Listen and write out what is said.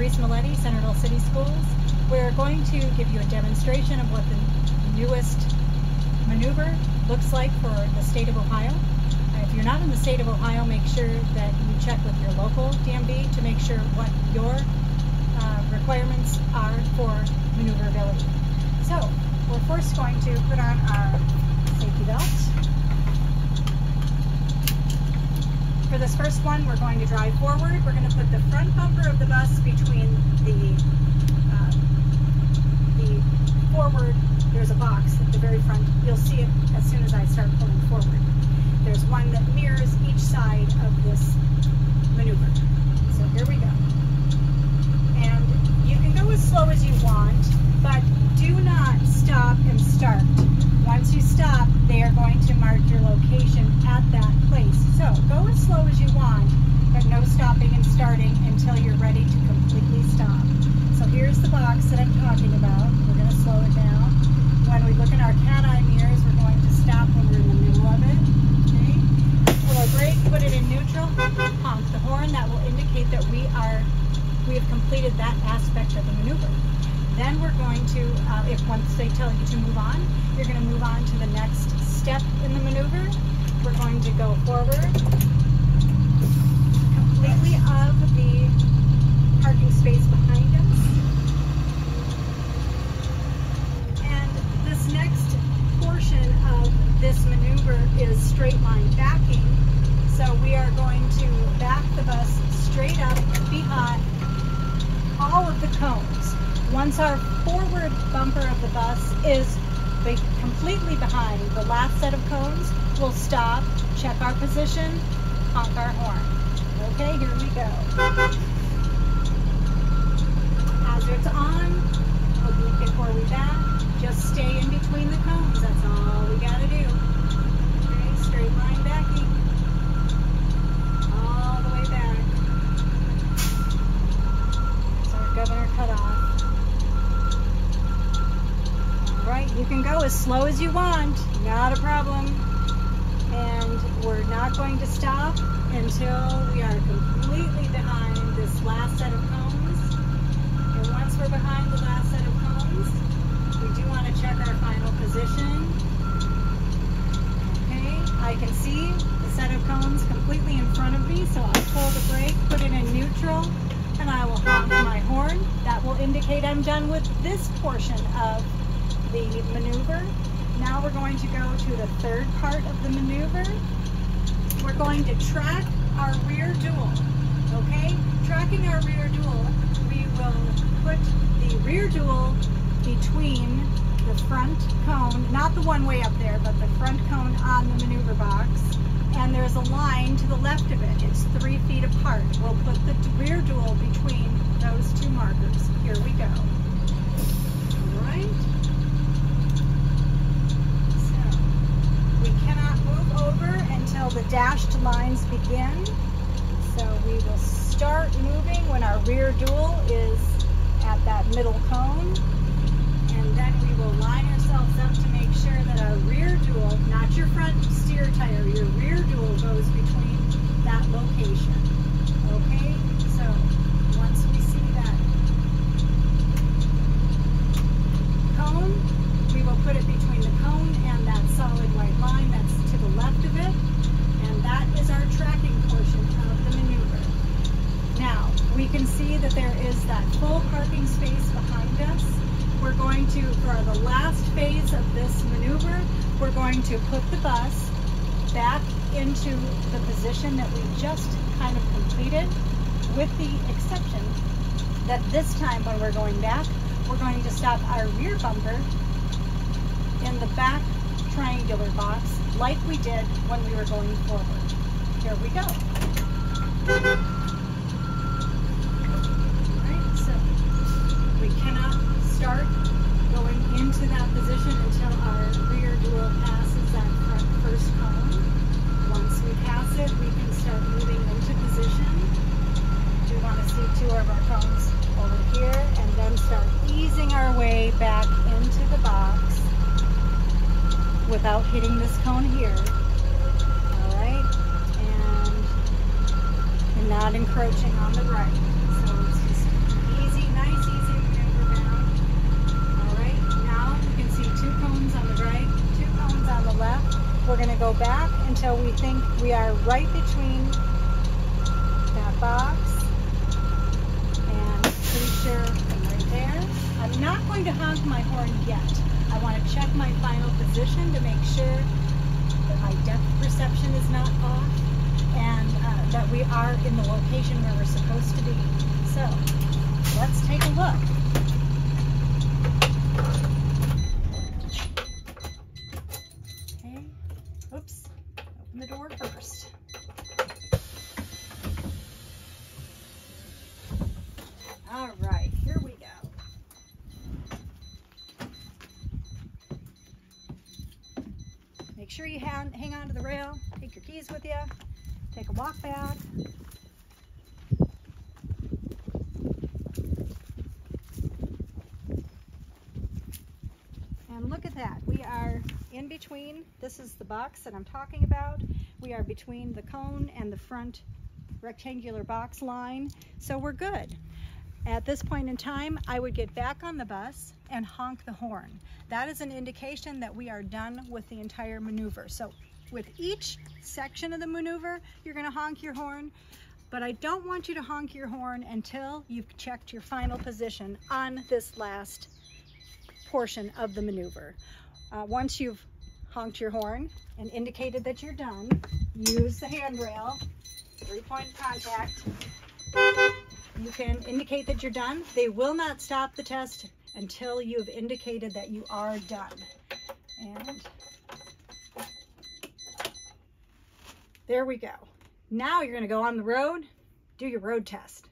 Reese Mileti, Centerville City Schools. We're going to give you a demonstration of what the newest maneuver looks like for the state of Ohio. Uh, if you're not in the state of Ohio, make sure that you check with your local DMV to make sure what your uh, requirements are for maneuverability. So, we're first going to put on our safety belt. For this first one, we're going to drive forward. We're going to put the front bumper of the bus between the uh, the forward. There's a box at the very front. You'll see it as soon as I start pulling forward. There's one that mirrors each side of this maneuver. So here we go. And you can go as slow as you want, but do not stop and start. Once you stop, they are going to mark your location at that place. So go as slow as you want, but no stopping and starting until you're ready to completely stop. So here's the box that I'm talking about. We're going to slow it down. When we look in our cat eye mirrors, we're going to stop when we're in the middle of it. Okay? Pull our brake, put it in neutral, honk the horn. That will indicate that we are we have completed that aspect of the maneuver. Then we're going to, uh, if once they tell you to move on, you're going to move on to the next step in the maneuver. We're going to go forward completely of the parking space behind us. And this next portion of this maneuver is straight line backing. So we are going to back the bus straight up behind all of the cones. Once our forward bumper of the bus is be completely behind the last set of cones, we'll stop, check our position, honk our horn. Okay, here we go. Hazards on, oblique before we back, just stay in between the cones, that's all we gotta do. Okay, straight line backing. All the way back. That's our governor cut off. Alright, you can go as slow as you want, not a problem. And we're not going to stop until we are completely behind this last set of cones. And once we're behind the last set of cones, we do want to check our final position. Okay, I can see the set of cones completely in front of me, so I'll pull the brake, put it in neutral, and I will honk my horn. That will indicate I'm done with this portion of the maneuver. Now we're going to go to the third part of the maneuver. We're going to track our rear dual, okay? Tracking our rear dual, we will put the rear dual between the front cone, not the one way up there, but the front cone on the maneuver box. And there's a line to the left of it. It's three feet apart. We'll put the rear dual between those two markers. Here we go. All right. So, we cannot move over until the dashed lines begin. So we will start moving when our rear dual is at that middle cone. And then we will line ourselves up to make sure that our rear dual, not your front steer tire, your rear dual goes between that location. Okay? So once we see that cone, we will put it between the cone and that solid white line that's to the left of it. And that is our tracking portion of the maneuver. Now, we can see that there is that full parking space behind us. We're going to, for the last phase of this maneuver, we're going to put the bus back into the position that we just kind of completed, with the exception that this time when we're going back, we're going to stop our rear bumper in the back triangular box like we did when we were going forward. Here we go. Alright, so we cannot start going into that position until our rear dual passes that front first cone. Once we pass it, we can start moving into position. We want to see two of our cones over here and then start easing our way back into the box without hitting this cone here. Alright, and, and not encroaching on the right. We think we are right between that box and pretty sure I'm right there. I'm not going to honk my horn yet. I want to check my final position to make sure that my depth perception is not off and uh, that we are in the location where we're supposed to be. So let's take a look. Okay, oops, open the door first. All right, here we go. Make sure you hang, hang on to the rail, take your keys with you, take a walk back. And look at that, we are in between, this is the box that I'm talking about. We are between the cone and the front rectangular box line, so we're good. At this point in time, I would get back on the bus and honk the horn. That is an indication that we are done with the entire maneuver. So with each section of the maneuver, you're gonna honk your horn, but I don't want you to honk your horn until you've checked your final position on this last portion of the maneuver. Uh, once you've honked your horn and indicated that you're done, use the handrail, three-point contact. You can indicate that you're done. They will not stop the test until you've indicated that you are done. And there we go. Now you're gonna go on the road, do your road test.